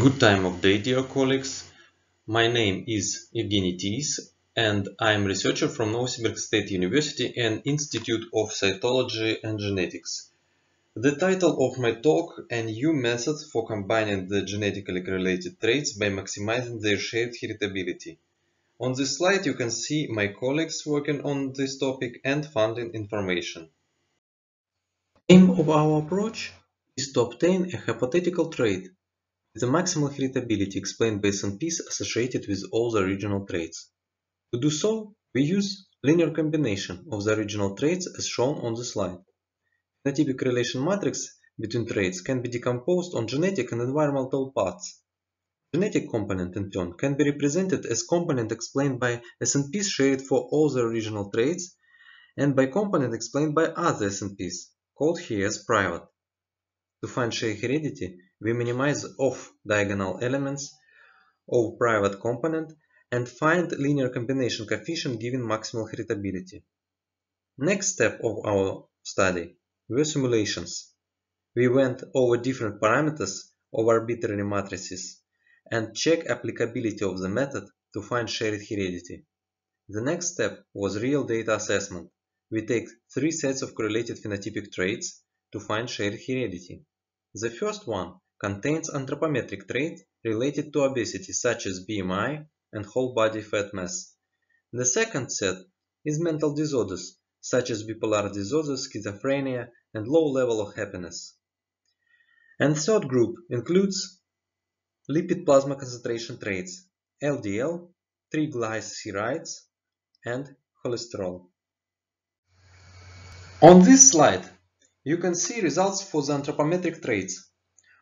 Good time of day, dear colleagues. My name is Evgeny Tiys, and I am researcher from Novosibirsk State University and Institute of Cytology and Genetics. The title of my talk, A New Method for Combining the Genetically Correlated Traits by Maximizing their Shared Heritability. On this slide you can see my colleagues working on this topic and funding information. Aim of our approach is to obtain a hypothetical trait the maximal heritability explained by SNPs associated with all the original traits. To do so, we use linear combination of the original traits as shown on the slide. The Phenotypic correlation matrix between traits can be decomposed on genetic and environmental paths. Genetic component, in turn, can be represented as component explained by SNPs shared for all the original traits and by component explained by other SNPs, called here as private. To find shared heredity, we minimize off-diagonal elements of private component and find linear combination coefficient giving maximal heritability. Next step of our study were simulations. We went over different parameters of arbitrary matrices and check applicability of the method to find shared heredity. The next step was real data assessment. We take three sets of correlated phenotypic traits to find shared heredity. The first one contains anthropometric traits related to obesity such as BMI and whole body fat mass. The second set is mental disorders such as bipolar disorder, schizophrenia, and low level of happiness. And third group includes lipid plasma concentration traits, LDL, triglycerides, and cholesterol. On this slide, you can see results for the anthropometric traits.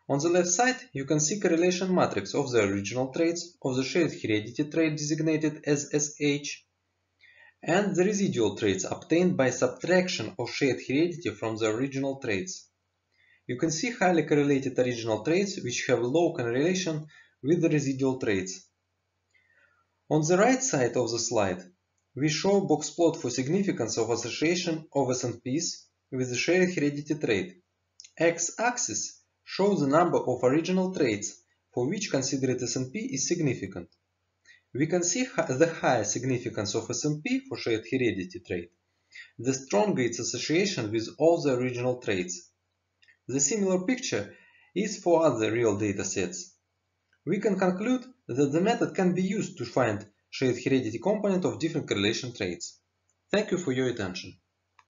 On the left side, you can see correlation matrix of the original traits of the shared heredity trait designated as SH and the residual traits obtained by subtraction of shared heredity from the original traits. You can see highly correlated original traits which have low correlation with the residual traits. On the right side of the slide, we show box plot for significance of association of SNPs with the shared heredity trait. X-axis show the number of original traits for which considered SNP is significant. We can see the higher significance of SNP for shared heredity trait, the stronger its association with all the original traits. The similar picture is for other real data sets. We can conclude that the method can be used to find shared heredity component of different correlation traits. Thank you for your attention.